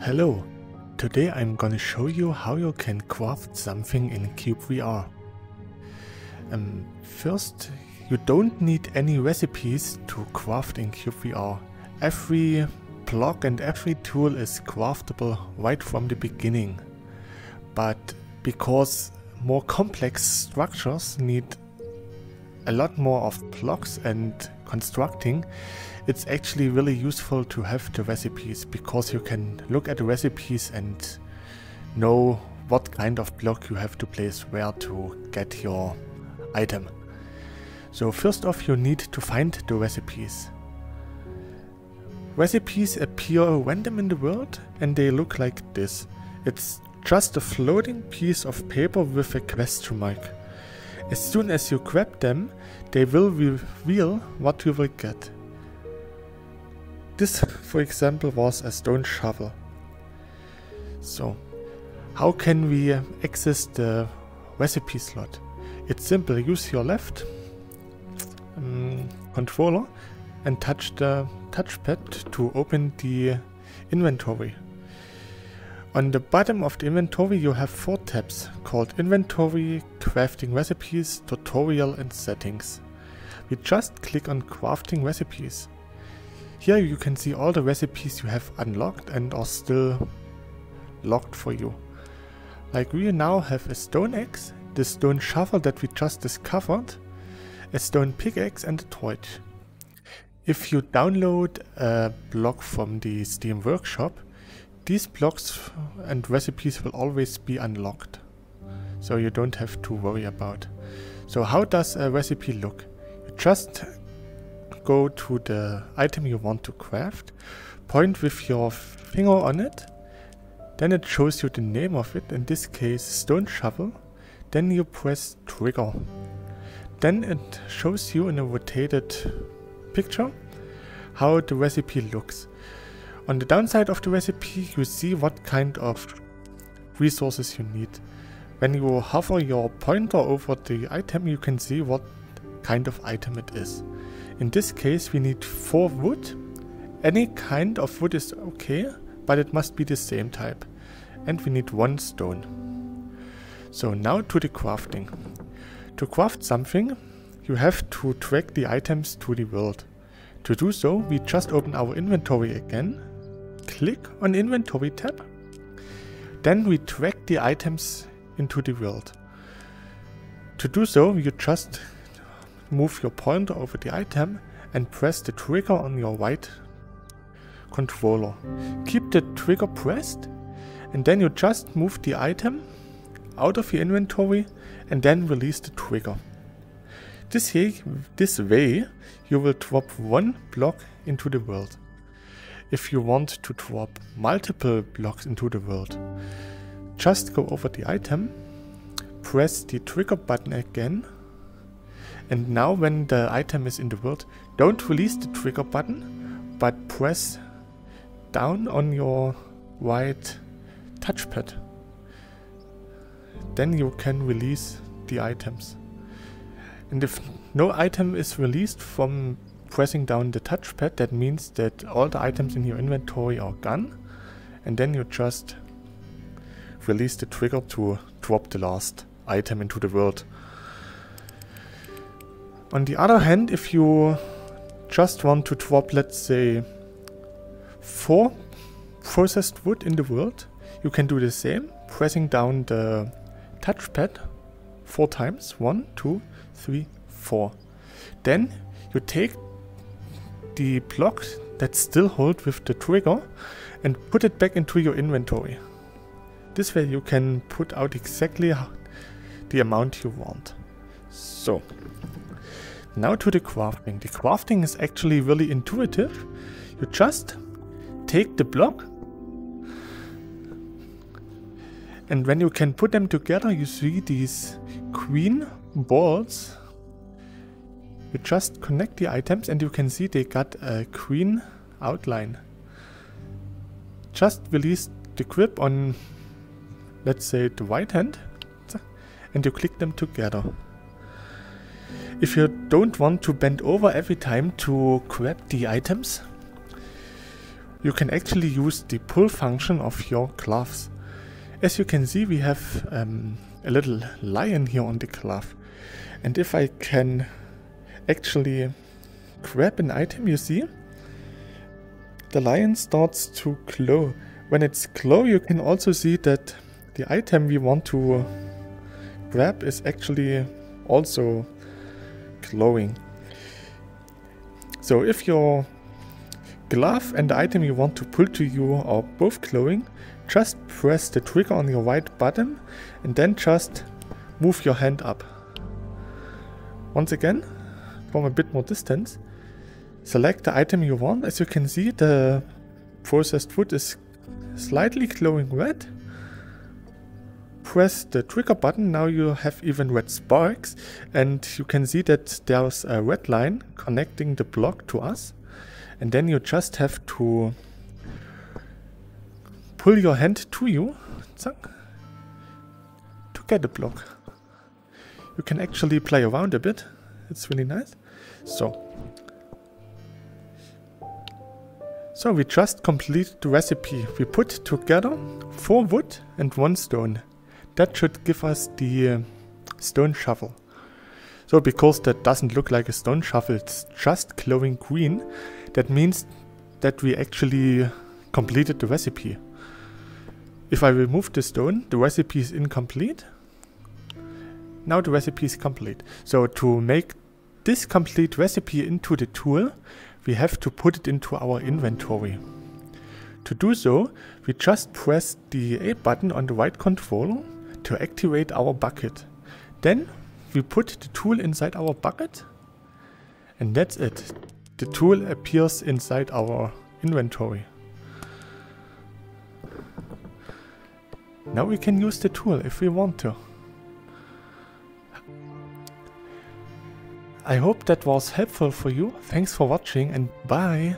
Hello, today I'm gonna show you how you can craft something in cyubeVR. Um, first, you don't need any recipes to craft in cyubeVR. Every block and every tool is craftable right from the beginning. But because more complex structures need a lot more of blocks and constructing, it's actually really useful to have the recipes because you can look at the recipes and know what kind of block you have to place where to get your item. So first off you need to find the recipes. Recipes appear random in the world and they look like this. It's just a floating piece of paper with a question mark. As soon as you grab them, they will reveal what you will get. This, for example, was a stone shovel. So, how can we access the recipe slot? It's simple, use your left um, controller and touch the touchpad to open the inventory. On the bottom of the inventory you have four tabs called Inventory, Crafting Recipes, Tutorial and Settings. We just click on Crafting Recipes. Here you can see all the recipes you have unlocked and are still locked for you. Like we now have a stone axe, the stone shovel that we just discovered, a stone pickaxe and a torch. If you download a block from the Steam Workshop, these blocks and recipes will always be unlocked. So you don't have to worry about. So how does a recipe look? You just go to the item you want to craft, point with your finger on it, then it shows you the name of it, in this case stone shovel, then you press trigger. Then it shows you in a rotated picture how the recipe looks. On the downside of the recipe you see what kind of resources you need. When you hover your pointer over the item you can see what kind of item it is. In this case we need 4 wood. Any kind of wood is okay, but it must be the same type. And we need 1 stone. So now to the crafting. To craft something, you have to track the items to the world. To do so, we just open our inventory again, click on inventory tab, then we track the items into the world. To do so, you just move your pointer over the item and press the trigger on your right controller. Keep the trigger pressed and then you just move the item out of your inventory and then release the trigger. This, way, this way you will drop one block into the world. If you want to drop multiple blocks into the world, just go over the item, press the trigger button again and now when the item is in the world, don't release the trigger button, but press down on your right touchpad. Then you can release the items. And if no item is released from pressing down the touchpad, that means that all the items in your inventory are gone. And then you just release the trigger to drop the last item into the world. On the other hand, if you just want to drop, let's say, four processed wood in the world, you can do the same, pressing down the touchpad four times. One, two, three, four. Then you take the block that still hold with the trigger and put it back into your inventory. This way you can put out exactly the amount you want. So, now to the crafting. The crafting is actually really intuitive. You just take the block and when you can put them together you see these queen balls. You just connect the items and you can see they got a green outline. Just release the grip on let's say the right hand and you click them together. If you don't want to bend over every time to grab the items, you can actually use the pull function of your gloves. As you can see, we have um, a little lion here on the glove. And if I can actually grab an item, you see, the lion starts to glow. When it's glow, you can also see that the item we want to grab is actually also glowing. So if your glove and the item you want to pull to you are both glowing, just press the trigger on your right button and then just move your hand up. Once again, from a bit more distance, select the item you want. As you can see, the processed food is slightly glowing red. Press the trigger button, now you have even red sparks and you can see that there's a red line connecting the block to us. And then you just have to pull your hand to you to get the block. You can actually play around a bit. It's really nice. So. So we just completed the recipe. We put together 4 wood and 1 stone. That should give us the uh, stone shovel. So because that doesn't look like a stone shovel, it's just glowing green, that means that we actually completed the recipe. If I remove the stone, the recipe is incomplete. Now the recipe is complete. So to make this complete recipe into the tool, we have to put it into our inventory. To do so, we just press the A button on the right controller to activate our bucket. Then we put the tool inside our bucket and that's it the tool appears inside our inventory. Now we can use the tool if we want to. I hope that was helpful for you. Thanks for watching and bye!